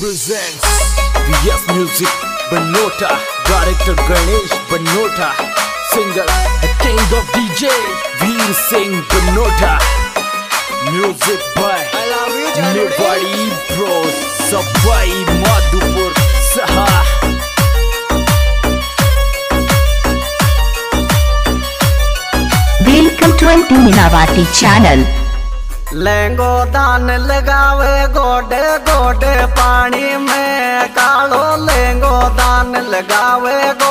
presents VS Music Banota Director Ganesh Banota Singer The King of DJ Veer Singh Banota Music by Newbody Bros Sabai Madhupur Saha Welcome to MT Minawati channel. लेंगो दान लगावे गोडे गोडे पानी में कालो लेंगो दान लगावे गोडे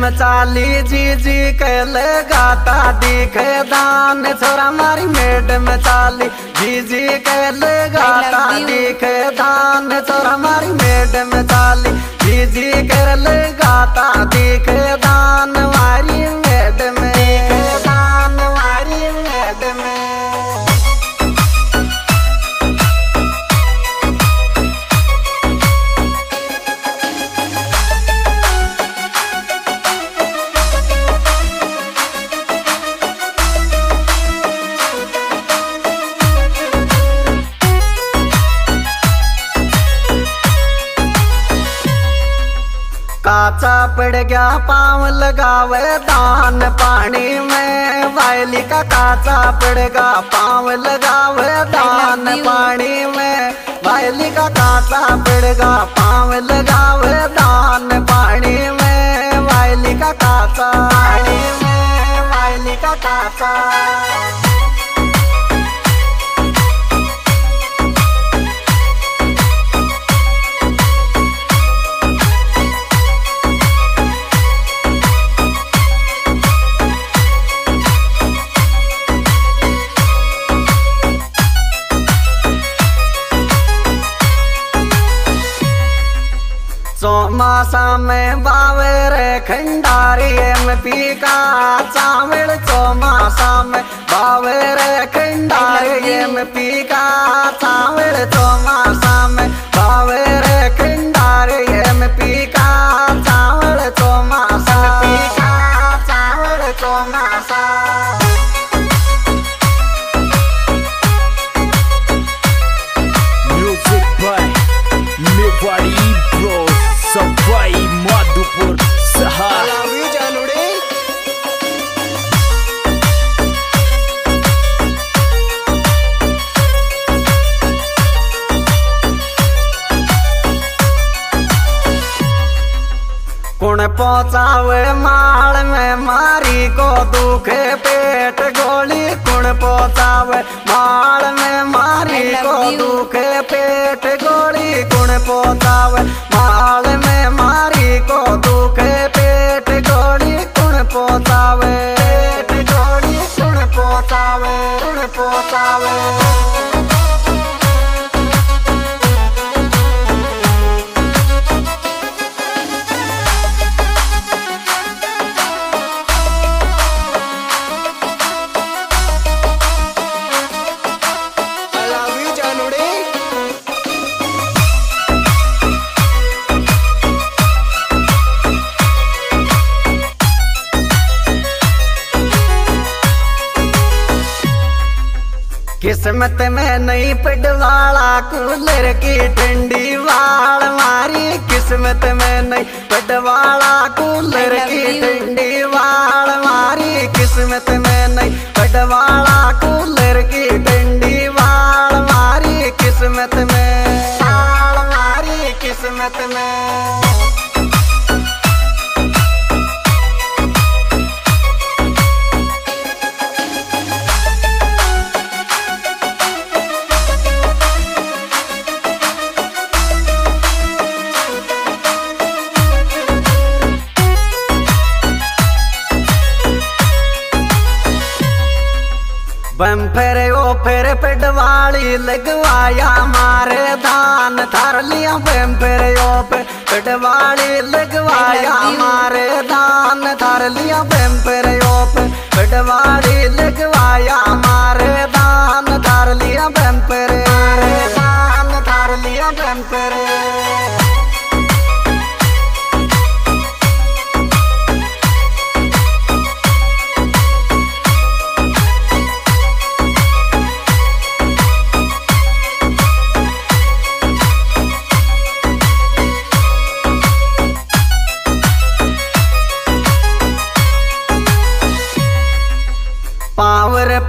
चाली जी जी कहले गाता दिखे दान। छोरा मारी मैडम चाली जी जी कैले गाता दिखे दान। छोरा मारी मैडम चाली जी जी कहले गाता दिखे दान। मारी काचा पड़ गया पाँव लगावे दान पानी में। वायली का काचा पड़ गया पाँव लगावे दान पानी में। वायली का काचा पड़ गया पाँव लगावे दान पानी में। वायली का काचा पानी में वायली का काचा। चौमासा में बावे रे खंडारी में पी का चावल चौमासा में बावे रे खंडारी में पी पहुंचावे माल में मारी को दुखे पेट गोली कुण पहुंचावे माल में मारी को दुखे पेट गोली कुण पहुंचावे किस्मत में नहीं पडवाला कूलर की ठंडी वाल मारी। किस्मत में नहीं पडवाला कूलर की ठंडी वाल मारी। किस्मत में नहीं पडवाला कूलर की ठंडी वाल मारी। किस्मत में वाल मारी। किस्मत में। लगवाया मारे धान थार लिया बेम फिर पे पिटवाड़ी लगवाया मारे धान थार लिया बेम फिर पे पिटवाड़ी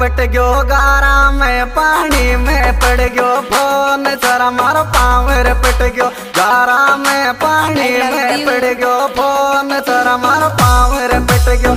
पट गयो गारा में, पानी में पड़ गयो। फ़ोन जरा मारो पावर पट गयो। गारा में, पानी में पड़ गयो। फ़ोन जरा मारो पावर पट गयो।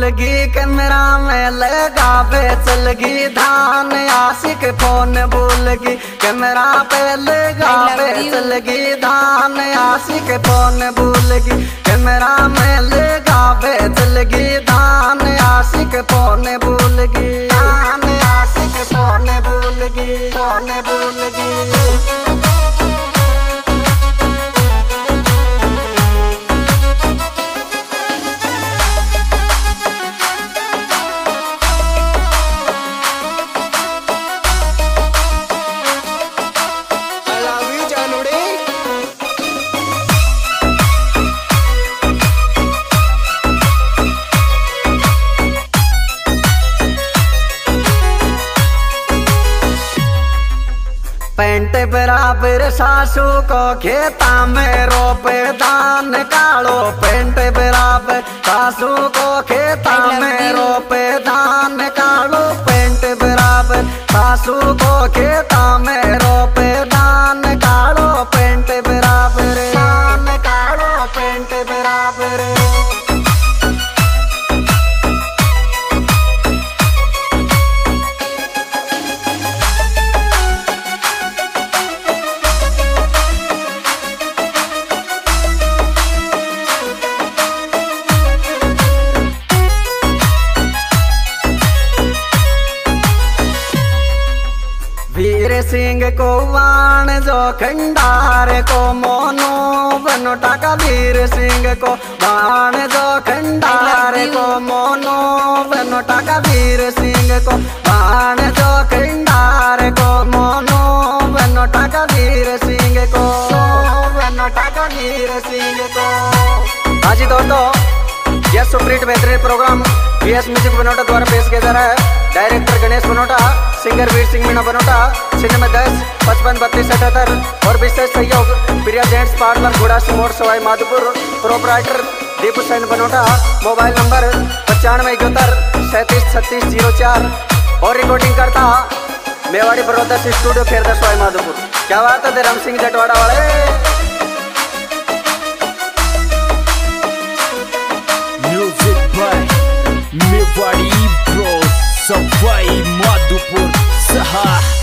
फ़ोन कमरा में लगा पे चल गई। धान आशिक फ़ोन भूल गई कैमरा पे लगा पे चल गई। धान आशिक फ़ोन भूल गई कैमरा में लगा पे चल गई। धान आशिक फ़ोन भूल गई। बराबर सासू को खेता में रोपे धान कालो पेंट बराबर सासू को खेता में रोपे धान कालो पेंट बराबर सासू को खेता में रोपे सिंह को वाण जो खंडार को, मोनो बनो टाका वीर सिंह को। वाण जो खंडार को, मोनो बनो टाका वीर सिंह को। वाण जो खंडार को, मोनो बनो टाका वीर सिंह को। बनो टाका वीर सिंह को। हाँ जी दोस्तों यह सुप्रीट बेहतरीन program B S music Banota द्वारा पेश किया जा रहा है। Director Ganesh Banota, singer Veer Singh Meena Banota cinema दस, पचपन, बत्तीस, अठहत्तर। और विशेष सहयोग, प्रिया जेंट्स, पार्लर, घोड़ा, सिमोर, Sawai, Madhopur. Proprietor, Deepu Sain Banota. Mobile number, पचानवे, इकहत्तर, सैंतीस, छत्तीस, ज़ीरो चार। और रिकॉर्डिंग करता मेवाड़ी बड़ौदा से स्टूडियो खेरदा, सवाई, माधोपुर। क्या बात है, धर्म सिंह जटवाड़ा वाले? Safai Madhupur Saha